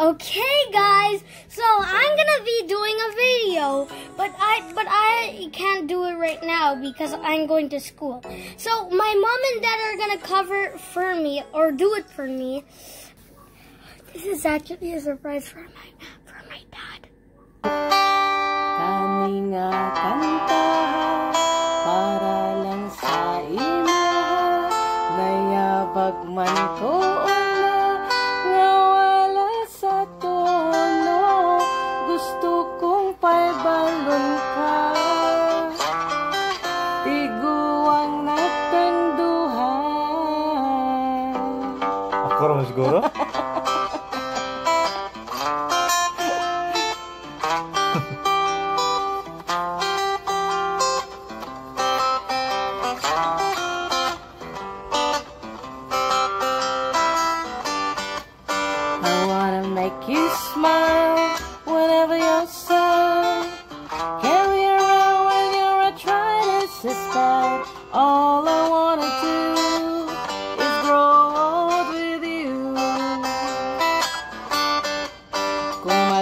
Okay guys, so I'm gonna be doing a video, but I but I can't do it right now because I'm going to school. So my mom and dad are gonna cover for me or do it for me. This is actually a surprise for my for my dad. I wanna make you smile whenever you're sad. Carry around when you're a. All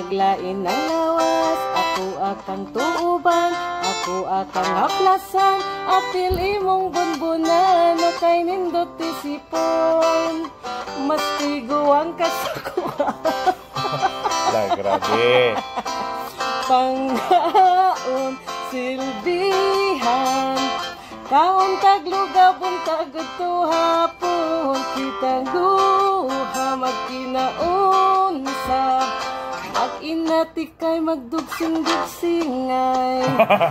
Kung maglain ng lawas, ako akang tuuban, ako akang haplasan, apil imong bunbunan, o kay nindot isipon. Mas tiguang kasakuha. Lah, grabe. Panggaon silbihan Kaon tagluga buntag hapon Kitang duha magkinaunsa Mag-inati kay magdugsing-dugsingay.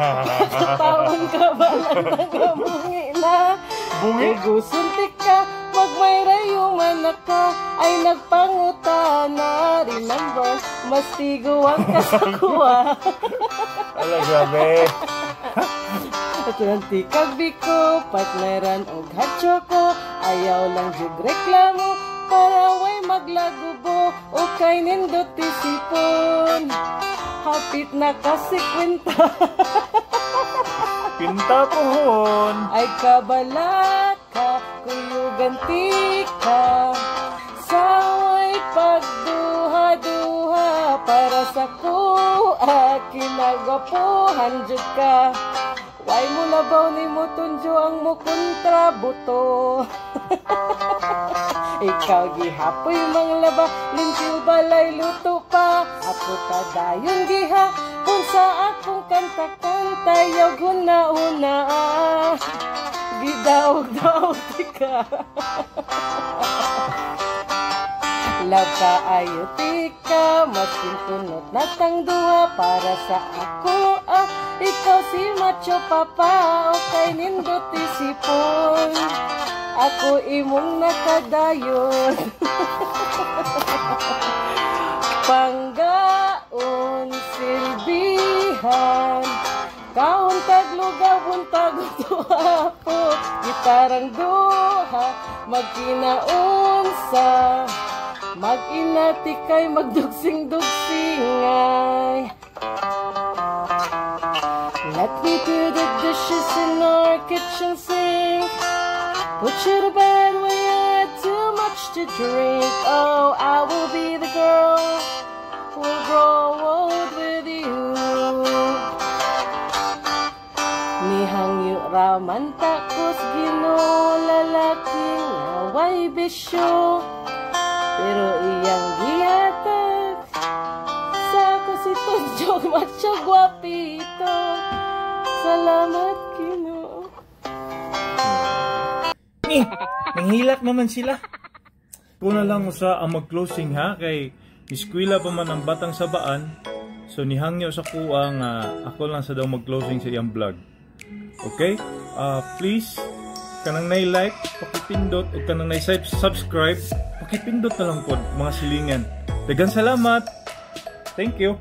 Taon ka ba lang nangamungi na Bungi? Gusuntik ka Magmayrayuman na ka. Ay nagpangutana Remember Mas tiguan ka sa kuha Ala, grabe. At nanti kagbiko Patneran og hatcho ko Ayaw lang jug reklamo Para way maglagubo O kay nindot isipon Hapit na kasi kwenta. Pinta pohon. Ay kabalaka Kuyuganti ka Saway pagduha-duha Para sa kuha Kinagapuhan jud ka Why mo labaw ni mo tunjo ang mo kontrabuto Ikaw gihapoy mang laba Limpyo balay luto pa. Ako ta dayon giha Kung sa akong kanta-kanta Yaw guna-una Gidaog-daog tika. Laka ayo tika Masin tunot na tang duha Para sa ako Ikaw si macho papa O kay nindot isipon Ako imong nakadayon. Panggaon silbihan. Kaon taglugaw buntag tuhapo Gitarang duha magkinaunsa Mag-inati kay magdugsing-dugsingay Let me do the dishes in our kitchen sink. Put you to bed when you had too much to drink. Oh, I will be the girl We'll grow old with you. Nihangyo raman takos ginolalaking naway bisyo Pero iyang gihatag Sa ako si macho guapito Salamat Ginoo Eh, nanghilak naman sila. Kuna lang usa ang mag-closing ha kay iskwela pa man ang batang sabaan. So nihangyo sa kuha nga ako lang sa daw mag-closing sa iyang vlog. Okay? Uh, please kanang nay like, pakipindot ug kanang nay subscribe, pakipindot na lang pod mga silingan. Dagan salamat. Thank you.